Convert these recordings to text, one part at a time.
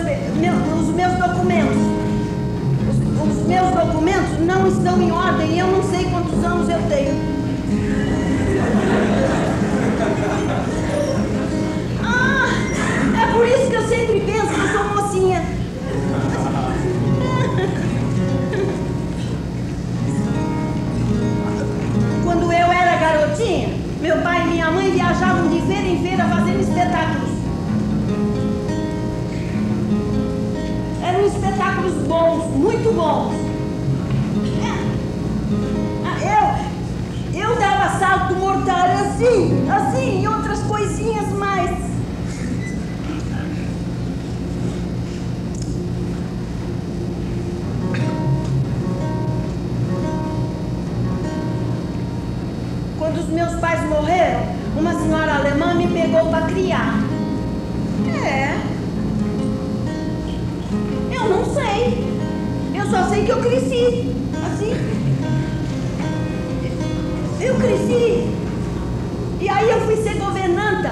meus, meu- os meus documentos. Os, os meus documentos não estão em ordem e eu não sei quantos anos eu tenho. Ah, é por isso que eu sempre penso que sou mocinha. Bons, muito bons. É. Ah, Eu, eu dava salto mortal assim, assim, e outras coisinhas mais. Quando os meus pais morreram, uma senhora alemã me pegou para criar. É. Sei que eu cresci. Assim. Eu cresci. E aí eu fui ser governanta.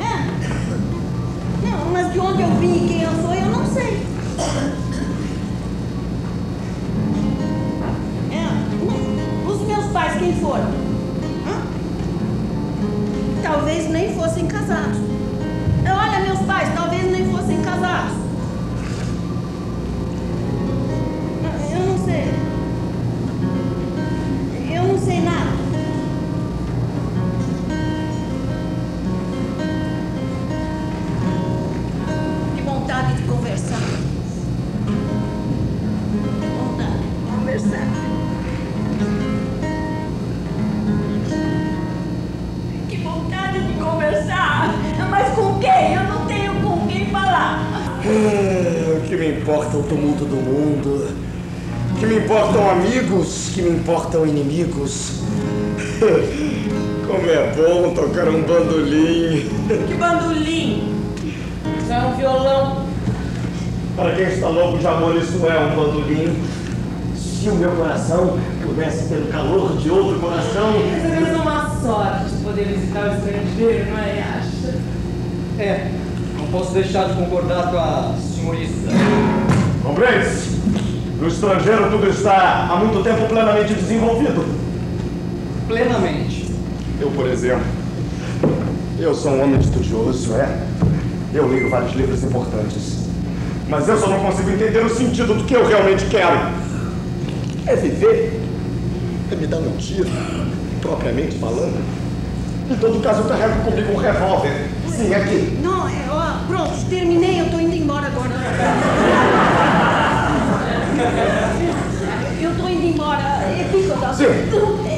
É. Não, mas de onde eu vim e quem eu sou, eu não sei. É. Os meus pais, quem foram? Talvez nem fossem casados. Olha, meus pais, talvez nem fossem casados. Eu não sei. Eu não sei nada. Que vontade de conversar. Que vontade de conversar. Que vontade de conversar. Mas com quem? Eu não tenho com quem falar. Ah, O que me importa é o tumulto do mundo. Que me importam amigos, que me importam inimigos. Como é bom tocar um bandolim. Que bandolim. Isso é um violão. Para quem está louco de amor, isso é um bandolim. Se o meu coração pudesse ter o calor de outro coração. Recebemos uma sorte de poder visitar o estrangeiro, não é, acha? É, não posso deixar de concordar com a senhorita. Compreende? No estrangeiro tudo está há muito tempo plenamente desenvolvido. Plenamente. Eu, por exemplo, eu sou um homem estudioso, é? Eu leio vários livros importantes. Mas eu só não consigo entender o sentido do que eu realmente quero. É viver? É me dar um tiro, propriamente falando? Em todo caso, eu carrego comigo um revólver. Sim, aqui. Não, é, ó, pronto, terminei, eu tô indo embora agora. Eu tô indo embora. É que, Sim.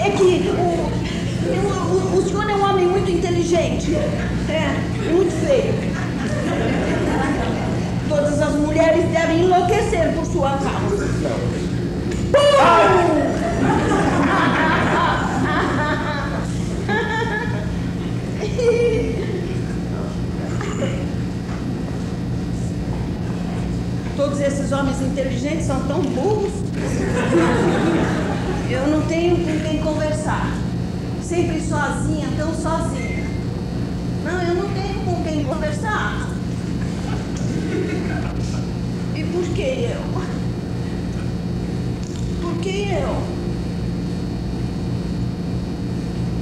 é que o, o, o senhor é um homem muito inteligente. É, muito feio. Todas as mulheres devem enlouquecer por sua causa. Todos esses homens inteligentes são tão burros. Eu não tenho com quem conversar. Sempre sozinha, tão sozinha. Não, eu não tenho com quem conversar. E por que eu? Por que eu?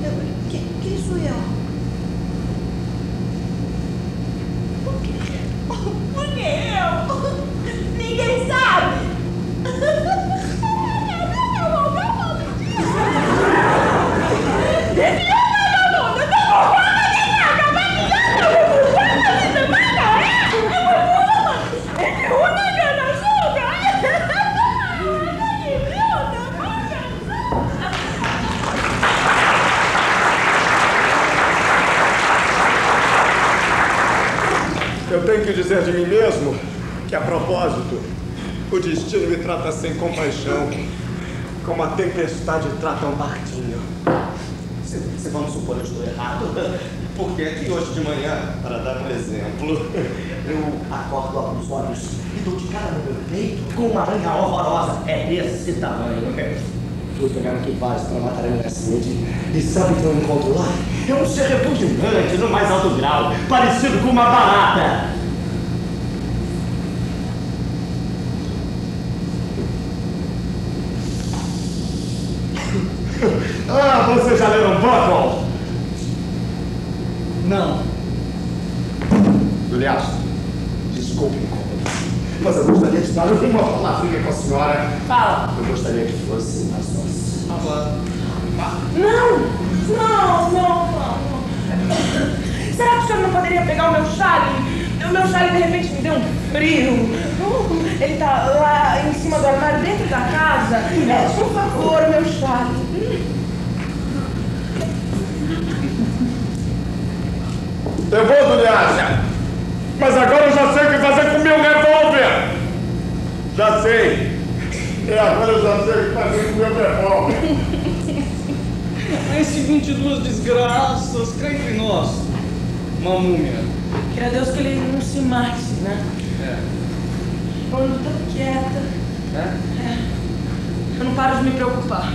eu quem, quem sou eu? Por que? Por que Eu tenho que dizer de mim mesmo que, a propósito, o destino me trata sem compaixão, como a tempestade trata um barquinho. Se, se vamos supor eu estou errado, porque é que hoje de manhã, para dar um exemplo, eu acordo, abro os olhos e dou de cara no meu peito com uma aranha horrorosa. É desse tamanho. Fui pegar um que para matar a minha sede. E sabe que eu encontro lá? deviam ser repugnante no mais alto grau, parecido com uma barata. ah, vocês já leram Buckle? Não. Aliás, desculpe mas eu gostaria de dar uma palavrinha com a senhora. Fala. Eu gostaria que fosse a Agora. Não! Não, não, não. Será que o senhor não poderia pegar o meu chale? O meu chale de repente me deu um frio. Uh, Ele tá lá em cima do armário dentro da casa. É, por favor, meu chale. Vou, Doniácia. Mas agora eu já sei o que fazer com o meu revólver. Já sei. E agora eu já sei o que fazer com o meu revólver. Esse 22 desgraças, crê entre nós. Uma múmia. Queira Deus que ele não se mate, né? É. Eu ando tão quieta. É? Eu não paro de me preocupar.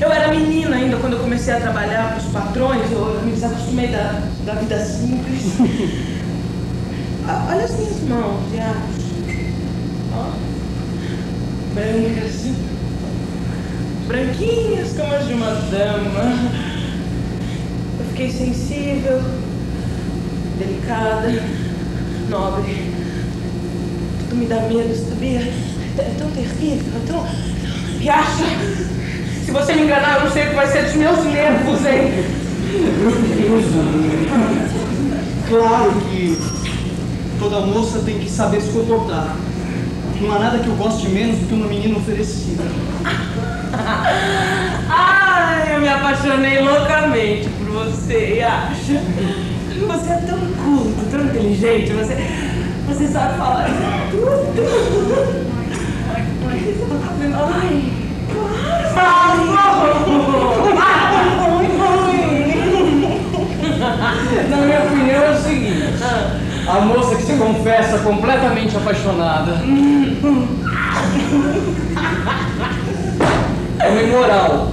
Eu era menina ainda quando eu comecei a trabalhar para os patrões, eu me desacostumei da, da vida simples. Ah, Olha as minhas mãos, diabos. Ó. Brancas. Branquinhas como as de uma dama. Eu fiquei sensível, delicada, nobre. Tudo me dá medo, sabia? É tão terrível, é tão. E acha? Se você me enganar, eu não sei o que vai ser dos meus nervos, hein? Claro que toda moça tem que saber se comportar. Não há nada que eu goste menos do que uma menina oferecida. Ai, eu me apaixonei loucamente por você, acha? Você é tão culto, tão inteligente, você, você sabe falar tudo. Ai, Na minha opinião é o seguinte: a moça que se confessa completamente apaixonada é uma imoral.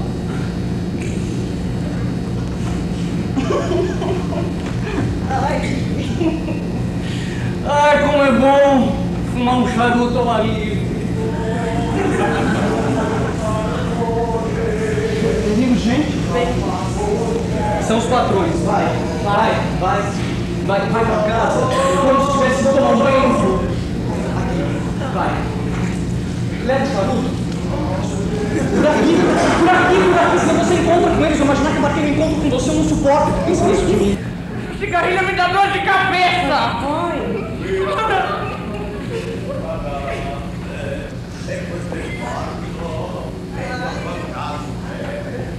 Ai, como é bom fumar um charuto ao ar livre. Menino, gente, são os patrões. Vai, vai, vai, vai, vai pra casa. Quando estiver se tomar um banho, aqui, vai. Leva o charuto. Por aqui, por aqui, por aqui, senão você encontra com eles. Eu imaginar que bater um encontro com você eu não suporto. Pensa nisso de mim. cigarrilha me dá dor de cabeça.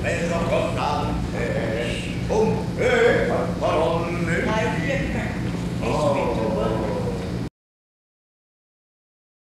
Bem jogado.